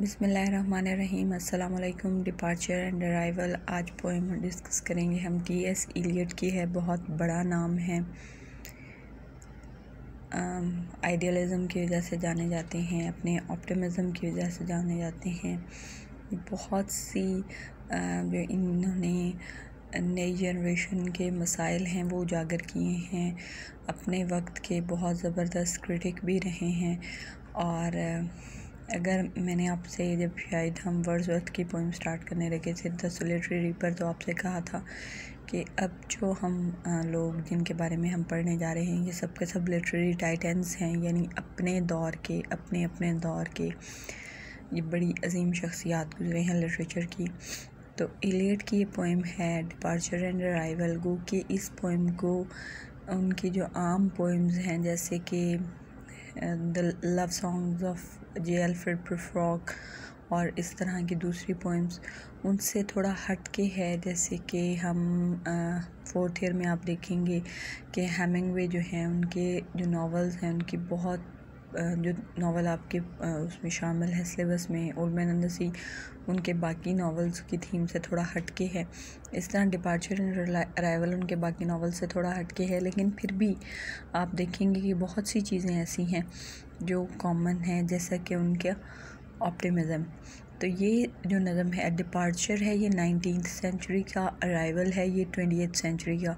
बिसमीम अल्लाम departure and arrival आज पोएम डिस्कस करेंगे हम टी एस इलियट की है। बहुत बड़ा नाम है। आइडियलिज़म की वजह से जाने जाते हैं। अपने ऑप्टिमिज़म की वजह से जाने जाते हैं। बहुत सी जो इन्होंने नई जनरेशन के मसाइल हैं, वो उजागर किए हैं। अपने वक्त के बहुत ज़बरदस्त क्रिटिक भी रहे हैं। और अगर मैंने आपसे जब शायद हम वर्ड्सवर्थ की पोइम स्टार्ट करने लगे थे द सोलेटरी रीपर तो आपसे कहा था कि अब जो हम लोग जिनके बारे में हम पढ़ने जा रहे हैं, ये सब के सब लिटरेरी टाइटेंस हैं, यानी अपने दौर के, अपने अपने दौर के, ये बड़ी अजीम शख्सियात गुजरे हैं लिटरेचर की। तो इलेट की ये पोइम है डिपार्चर एंड अराइवल गो कि इस पोइम को, उनकी जो आम पोइम्स हैं, जैसे कि the love songs of J Alfred Prufrock और इस तरह की दूसरी पोइम्स उनसे थोड़ा हट के है, जैसे कि हम फोर्थ ईयर में आप देखेंगे कि हेमिंगवे जो हैं, उनके जो नावल्स हैं, उनकी बहुत जो नावल आपके उसमें शामिल है सिलेबस में ओल्ड मैन उनके बाकी नावल्स की थीम से थोड़ा हटके है। इस तरह डिपार्चर एंड अराइवल उनके बाकी नावल से थोड़ा हटके है, लेकिन फिर भी आप देखेंगे कि बहुत सी चीज़ें ऐसी हैं जो कॉमन हैं, जैसा कि उनके ऑप्टिमिज़म तो ये जो नज़म है डिपार्चर है, ये नाइनटीन सेंचुरी का अराइवल है, ये ट्वेंटी सेंचुरी का।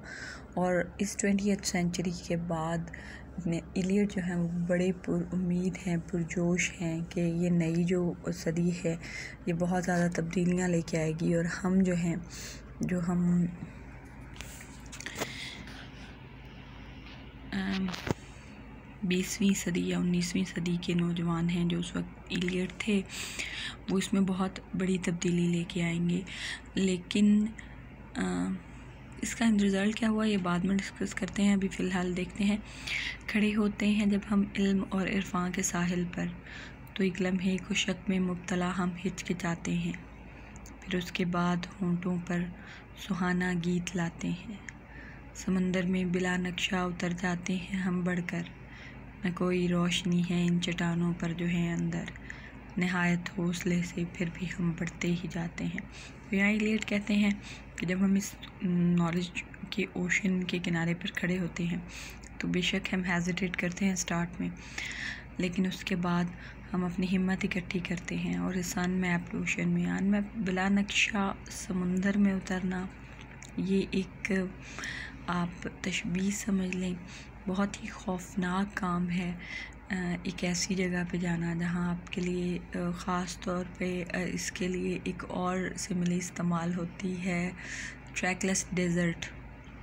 और इस ट्वेंटी सेंचुरी के बाद अपने इलियट जो हैं वो बड़े पुर उम्मीद हैं पुरजोश हैं कि ये नई जो सदी है ये बहुत ज़्यादा तब्दीलियाँ लेके आएगी और हम जो हैं जो हम बीसवीं सदी या उन्नीसवीं सदी के नौजवान हैं जो उस वक्त इलियट थे वो इसमें बहुत बड़ी तब्दीली लेके आएँगे। लेकिन आ, इसका रिज़ल्ट क्या हुआ, ये बाद में डिस्कस करते हैं, अभी फ़िलहाल देखते हैं। खड़े होते हैं जब हम इल्म और इरफान के साहिल पर तो एक लम्हे को शक में मुबतला हम हिचकिचाते हैं। फिर उसके बाद होंठों पर सुहाना गीत लाते हैं। समंदर में बिला नक्शा उतर जाते हैं हम बढ़कर। न कोई रोशनी है इन चट्टानों पर जो है अंदर। नहायत हौसले से फिर भी हम बढ़ते ही जाते हैं। तो यहाँ इलियट कहते हैं कि जब हम इस नॉलेज के ओशन के किनारे पर खड़े होते हैं तो बेशक हम हेजिटेट करते हैं स्टार्ट में, लेकिन उसके बाद हम अपनी हिम्मत इकट्ठी करते हैं और इस अनमैप्ड ओशन में अनमैप बिला नक्शा समुंदर में उतरना, ये एक आप तशबी समझ लें, बहुत ही खौफनाक काम है। एक ऐसी जगह पे जाना जहाँ आपके लिए ख़ास तौर पे इसके लिए एक और सिमिली इस्तेमाल होती है ट्रैकलेस डेज़र्ट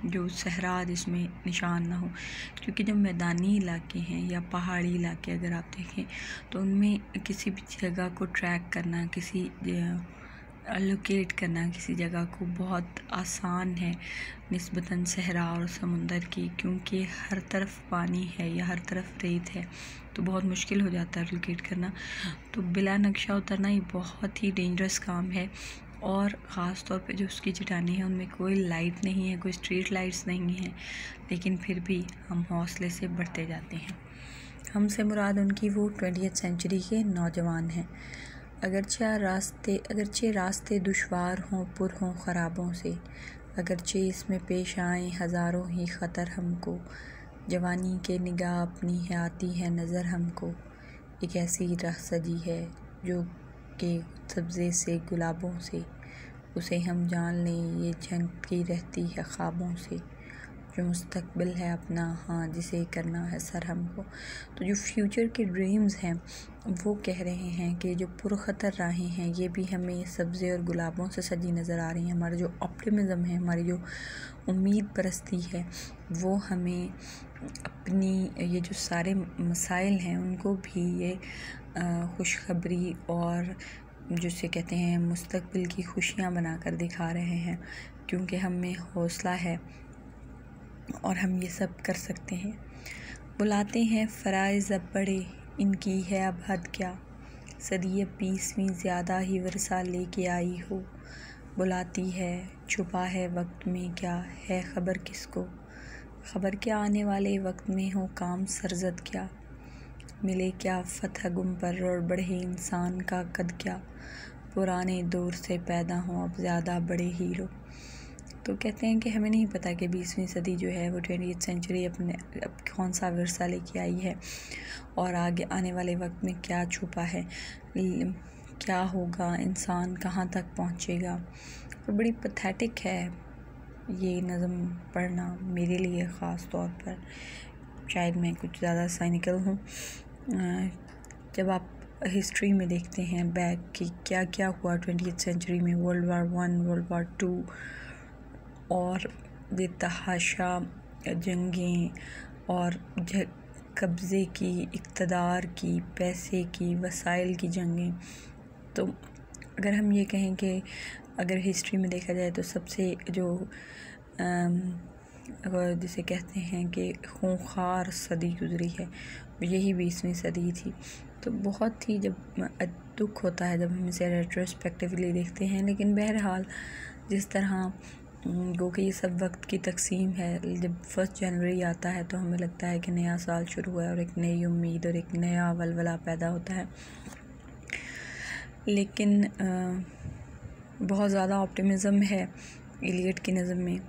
जो सहरा जिसमें निशान ना हो। क्योंकि जब मैदानी इलाके हैं या पहाड़ी इलाके अगर आप देखें तो उनमें किसी भी जगह को ट्रैक करना, किसी अलोकेट करना किसी जगह को बहुत आसान है नस्बता सहरा और समुंदर की, क्योंकि हर तरफ़ पानी है या हर तरफ़ रेत है तो बहुत मुश्किल हो जाता है अलोकेट करना। तो बिला नक्शा उतरना ये बहुत ही डेंजरस काम है, और ख़ास तौर पे जो उसकी चटानी है, उनमें कोई लाइट नहीं है, कोई स्ट्रीट लाइट्स नहीं है, लेकिन फिर भी हम हौसले से बढ़ते जाते हैं। हमसे मुराद उनकी वो ट्वेंटी सेंचुरी के नौजवान हैं। अगरचे रास्ते अगरचे रास्ते दुशवार हों, पुर हों ख़राबों से। अगरचे इसमें पेश आए, हज़ारों ही ख़तर हमको। जवानी के निगाह अपनी है, आती है नज़र हमको। एक ऐसी राह सजी है, जो कि सब्ज़े से गुलाबों से। उसे हम जान लें, ये झंकी रहती है ख्वाबों से। जो मुस्तकबिल है अपना हाँ जिसे करना है सर हमको। तो जो फ्यूचर के ड्रीम्स हैं, वो कह रहे हैं कि जो पुरखतर राहें हैं, ये भी हमें सब्ज़े और गुलाबों से सजी नज़र आ रही हैं। हमारा जो ऑप्टिमिज़म है, हमारी जो उम्मीद परस्ती है, वो हमें अपनी ये जो सारे मसाइल हैं, उनको भी ये खुशखबरी और जिसे कहते हैं मुस्तकबिल की खुशियाँ बना कर दिखा रहे हैं। क्योंकि हमें हौसला है और हम ये सब कर सकते हैं। बुलाते हैं फ़राइज़, अब बड़े, इनकी है अब हद क्या? सदी बीसवीं, ज़्यादा ही वर्षा लेके आई हो। बुलाती है, छुपा है वक्त में क्या है ख़बर किसको? ख़बर क्या आने वाले वक्त में हो काम सरजद क्या? मिले क्या फतह गुम पर और बढ़े इंसान का कद क्या? पुराने दौर से पैदा हों अब ज़्यादा बड़े हीरो। तो कहते हैं कि हमें नहीं पता कि बीसवीं सदी जो है वो ट्वेंटी सेंचुरी अपने, अब कौन सा विरसा लेके आई है और आगे, आने वाले वक्त में क्या छुपा है क्या होगा, इंसान कहाँ तक पहुँचेगा। और बड़ी पथेटिक है ये नज़म पढ़ना मेरे लिए ख़ास तौर पर। शायद मैं कुछ ज़्यादा साइनिकल हूँ। जब आप हिस्ट्री में देखते हैं बैक कि क्या क्या हुआ ट्वेंटी सेंचुरी में world war one world war two और बेतहाशा जंगें और कब्ज़े की इकतदार की, पैसे की वसाइल की जंगें। तो अगर हम ये कहें कि अगर हिस्ट्री में देखा जाए तो सबसे जो अगर जिसे कहते हैं कि खूंखार सदी गुज़री है यही बीसवीं सदी थी। तो बहुत ही जब दुख होता है जब हम इसे रेट्रोस्पेक्टिवली देखते हैं, लेकिन बहरहाल जिस तरह गो कि ये सब वक्त की तकसीम है। जब फ़र्स्ट जनवरी आता है तो हमें लगता है कि नया साल शुरू हुआ है और एक नई उम्मीद और एक नया वलवला पैदा होता है। लेकिन बहुत ज़्यादा ऑप्टिमिज़म है एलियट की नज़म में।